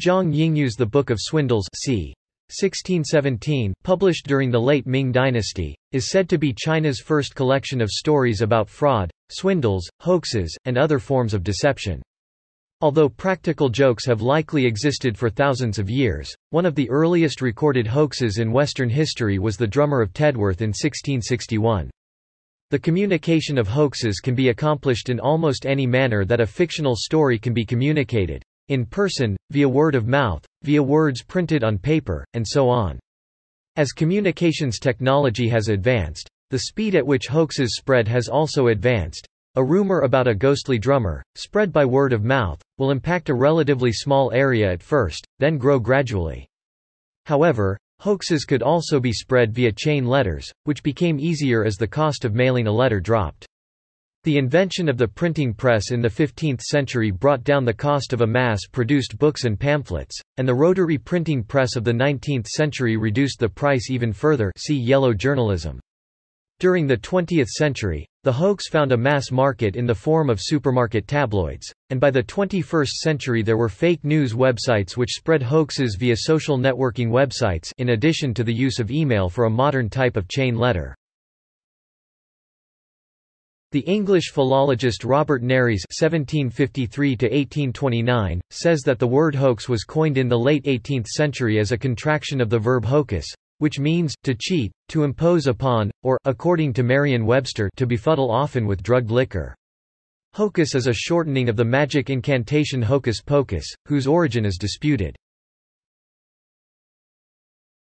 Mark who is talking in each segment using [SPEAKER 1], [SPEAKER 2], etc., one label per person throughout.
[SPEAKER 1] Zhang Yingyu's The Book of Swindles c. 1617, published during the late Ming dynasty, is said to be China's first collection of stories about fraud, swindles, hoaxes, and other forms of deception. Although practical jokes have likely existed for thousands of years, one of the earliest recorded hoaxes in Western history was the drummer of Tedworth in 1661. The communication of hoaxes can be accomplished in almost any manner that a fictional story can be communicated, in person, via word of mouth, via words printed on paper, and so on. As communications technology has advanced, the speed at which hoaxes spread has also advanced. A rumor about a ghostly drummer, spread by word of mouth, will impact a relatively small area at first, then grow gradually. However, hoaxes could also be spread via chain letters, which became easier as the cost of mailing a letter dropped. The invention of the printing press in the 15th century brought down the cost of a mass-produced books and pamphlets, and the rotary printing press of the 19th century reduced the price even further see yellow journalism. During the 20th century, the hoax found a mass market in the form of supermarket tabloids, and by the 21st century there were fake news websites which spread hoaxes via social networking websites in addition to the use of email for a modern type of chain letter. The English philologist Robert Nares (1753–1829) says that the word hoax was coined in the late 18th century as a contraction of the verb hocus, which means to cheat, to impose upon, or according to Merriam-Webster, to befuddle often with drugged liquor. Hocus is a shortening of the magic incantation hocus pocus, whose origin is disputed.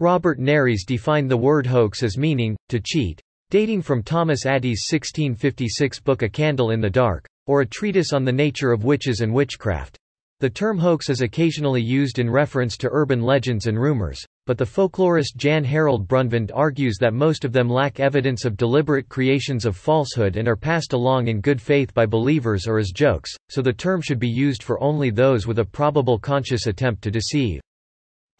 [SPEAKER 1] Robert Nares defined the word hoax as meaning to cheat, Dating from Thomas Ady's 1656 book A Candle in the Dark, or a treatise on the nature of witches and witchcraft. The term hoax is occasionally used in reference to urban legends and rumors, but the folklorist Jan Harold Brunvand argues that most of them lack evidence of deliberate creations of falsehood and are passed along in good faith by believers or as jokes, so the term should be used for only those with a probable conscious attempt to deceive.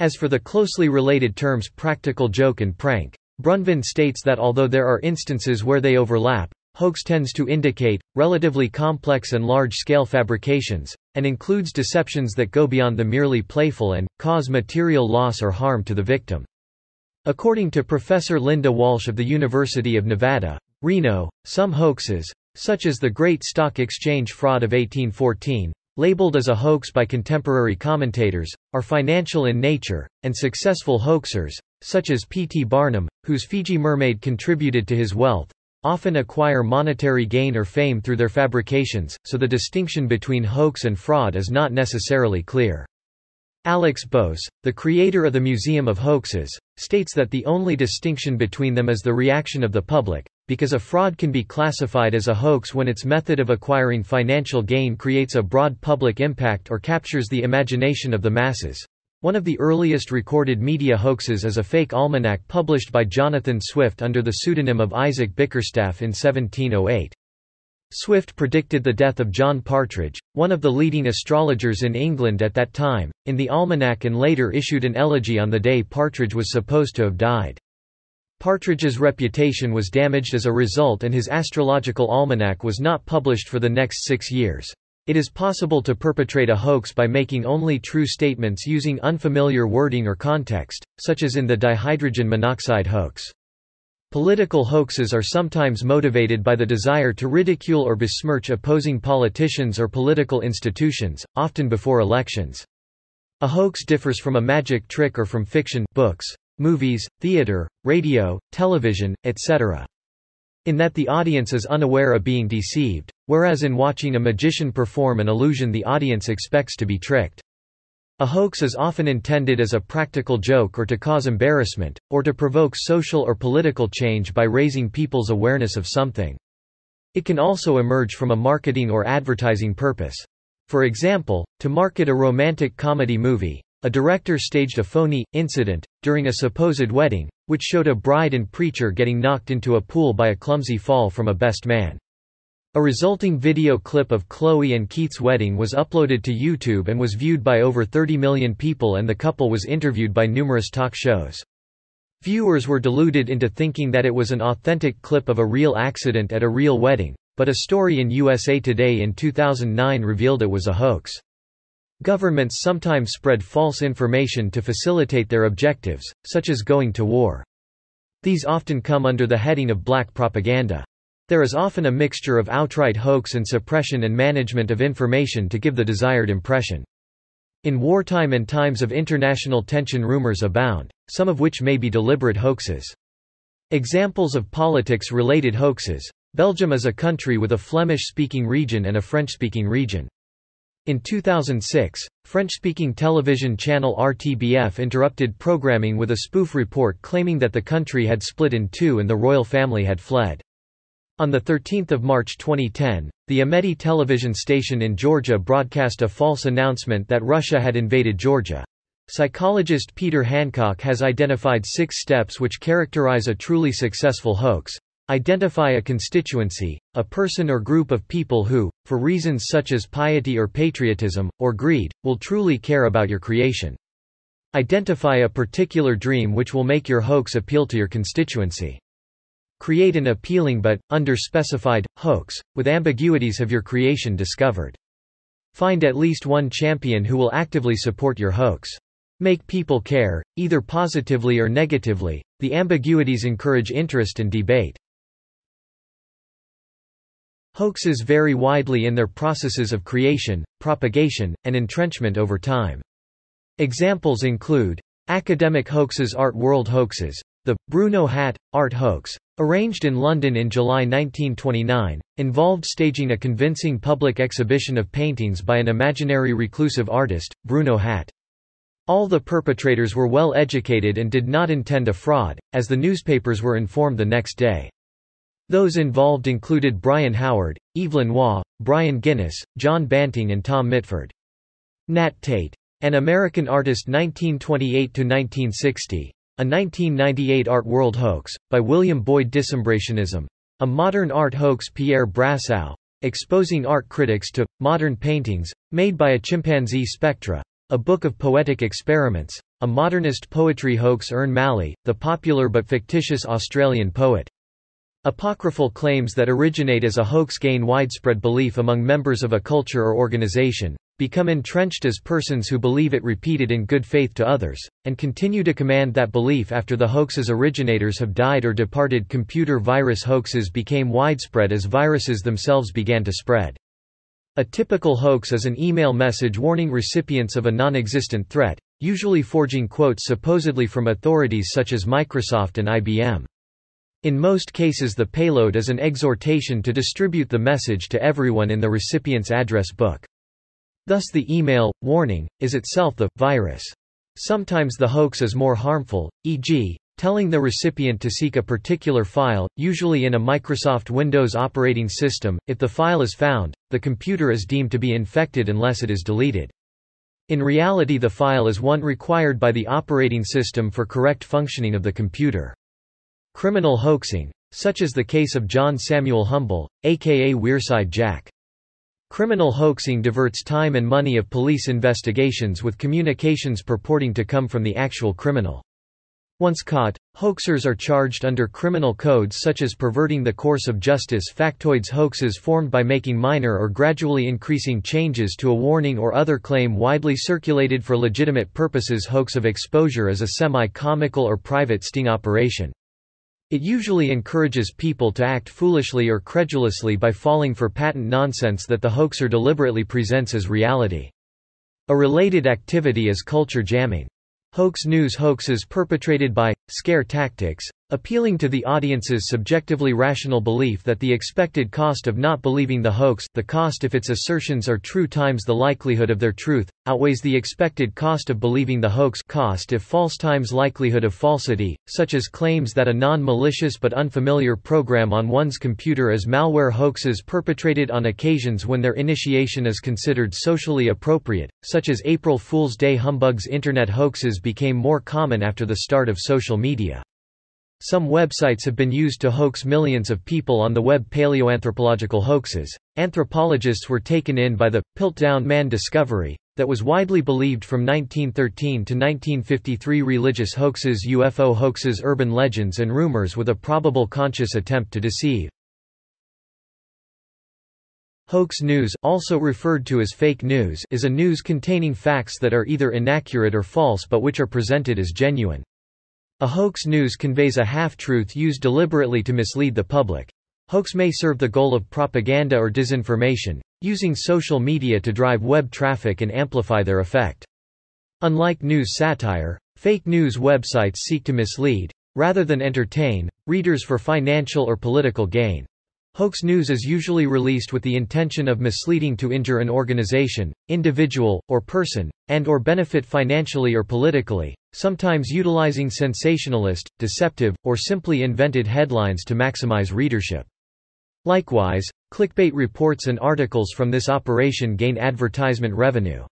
[SPEAKER 1] As for the closely related terms practical joke and prank, Brunvand states that although there are instances where they overlap, hoax tends to indicate, relatively complex and large-scale fabrications, and includes deceptions that go beyond the merely playful and, cause material loss or harm to the victim. According to Professor Lynda Walsh of the University of Nevada, Reno, some hoaxes, such as the Great Stock Exchange fraud of 1814, labeled as a hoax by contemporary commentators, are financial in nature, and successful hoaxers, such as P. T. Barnum, whose Fiji mermaid contributed to his wealth, often acquire monetary gain or fame through their fabrications, so the distinction between hoax and fraud is not necessarily clear. Alex Boese, the creator of the Museum of Hoaxes, states that the only distinction between them is the reaction of the public, because a fraud can be classified as a hoax when its method of acquiring financial gain creates a broad public impact or captures the imagination of the masses. One of the earliest recorded media hoaxes is a fake almanac published by Jonathan Swift under the pseudonym of Isaac Bickerstaff in 1708. Swift predicted the death of John Partridge, one of the leading astrologers in England at that time, in the almanac and later issued an elegy on the day Partridge was supposed to have died. Partridge's reputation was damaged as a result and his astrological almanac was not published for the next six years. It is possible to perpetrate a hoax by making only true statements using unfamiliar wording or context, such as in the dihydrogen monoxide hoax. Political hoaxes are sometimes motivated by the desire to ridicule or besmirch opposing politicians or political institutions, often before elections. A hoax differs from a magic trick or from fiction books, movies, theater, radio, television, etc in that the audience is unaware of being deceived, whereas in watching a magician perform an illusion the audience expects to be tricked. A hoax is often intended as a practical joke or to cause embarrassment, or to provoke social or political change by raising people's awareness of something. It can also emerge from a marketing or advertising purpose. For example, to market a romantic comedy movie, a director staged a phony incident during a supposed wedding, which showed a bride and preacher getting knocked into a pool by a clumsy fall from a best man. A resulting video clip of Chloe and Keith's wedding was uploaded to YouTube and was viewed by over 30 million people and the couple was interviewed by numerous talk shows. Viewers were deluded into thinking that it was an authentic clip of a real accident at a real wedding, but a story in USA Today in 2009 revealed it was a hoax. Governments sometimes spread false information to facilitate their objectives, such as going to war. These often come under the heading of black propaganda. There is often a mixture of outright hoax and suppression and management of information to give the desired impression. In wartime and times of international tension rumors abound, some of which may be deliberate hoaxes. Examples of politics-related hoaxes. Belgium is a country with a Flemish-speaking region and a French-speaking region. In 2006, French-speaking television channel RTBF interrupted programming with a spoof report claiming that the country had split in two and the royal family had fled. On 13 March 2010, the Imedi television station in Georgia broadcast a false announcement that Russia had invaded Georgia. Psychologist Peter Hancock has identified six steps which characterize a truly successful hoax. Identify a constituency, a person or group of people who, for reasons such as piety or patriotism, or greed, will truly care about your creation. Identify a particular dream which will make your hoax appeal to your constituency. Create an appealing but, under-specified, hoax, with ambiguities of your creation discovered. Find at least one champion who will actively support your hoax. Make people care, either positively or negatively. The ambiguities encourage interest and debate. Hoaxes vary widely in their processes of creation, propagation, and entrenchment over time. Examples include academic hoaxes art world hoaxes, the Bruno Hat art hoax, Arranged in London in July 1929, involved staging a convincing public exhibition of paintings by an imaginary reclusive artist, Bruno Hat. All the perpetrators were well educated and did not intend a fraud, as the newspapers were informed the next day. Those involved included Brian Howard, Evelyn Waugh, Brian Guinness, John Banting and Tom Mitford. Nat Tate. An American artist 1928–1960, a 1998 Art World Hoax, by William Boyd Disumbrationism. A modern art hoax Pierre Brassau. Exposing art critics to modern paintings, made by a chimpanzee spectra. A book of poetic experiments. A modernist poetry hoax Ern Malley, the popular but fictitious Australian poet. Apocryphal claims that originate as a hoax gain widespread belief among members of a culture or organization, become entrenched as persons who believe it repeated in good faith to others, and continue to command that belief after the hoax's originators have died or departed. Computer virus hoaxes became widespread as viruses themselves began to spread. A typical hoax is an email message warning recipients of a non-existent threat, usually forging quotes supposedly from authorities such as Microsoft and IBM. In most cases the payload is an exhortation to distribute the message to everyone in the recipient's address book. Thus the email, warning, is itself the virus. Sometimes the hoax is more harmful, e.g., telling the recipient to seek a particular file, usually in a Microsoft Windows operating system. If the file is found, the computer is deemed to be infected unless it is deleted. In reality the file is one required by the operating system for correct functioning of the computer. Criminal hoaxing, such as the case of John Samuel Humble, aka Wearside Jack. Criminal hoaxing diverts time and money of police investigations with communications purporting to come from the actual criminal. Once caught, hoaxers are charged under criminal codes such as perverting the course of justice factoids hoaxes formed by making minor or gradually increasing changes to a warning or other claim widely circulated for legitimate purposes hoax of exposure is a semi-comical or private sting operation. It usually encourages people to act foolishly or credulously by falling for patent nonsense that the hoaxer deliberately presents as reality. A related activity is culture jamming. Hoax news hoaxes perpetrated by scare tactics, appealing to the audience's subjectively rational belief that the expected cost of not believing the hoax, the cost if its assertions are true times the likelihood of their truth, outweighs the expected cost of believing the hoax cost if false times likelihood of falsity, such as claims that a non-malicious but unfamiliar program on one's computer is malware hoaxes perpetrated on occasions when their initiation is considered socially appropriate, such as April Fool's Day humbugs Internet hoaxes became more common after the start of social media. Some websites have been used to hoax millions of people on the web paleoanthropological hoaxes. Anthropologists were taken in by the Piltdown Man discovery that was widely believed from 1913 to 1953 religious hoaxes UFO hoaxes urban legends and rumors with a probable conscious attempt to deceive. Hoax news, also referred to as fake news, is a news containing facts that are either inaccurate or false but which are presented as genuine. A hoax news conveys a half-truth used deliberately to mislead the public. Hoax may serve the goal of propaganda or disinformation, using social media to drive web traffic and amplify their effect. Unlike news satire, fake news websites seek to mislead, rather than entertain, readers for financial or political gain. Hoax news is usually released with the intention of misleading to injure an organization, individual, or person, and or benefit financially or politically, sometimes utilizing sensationalist, deceptive, or simply invented headlines to maximize readership. Likewise, clickbait reports and articles from this operation gain advertisement revenue.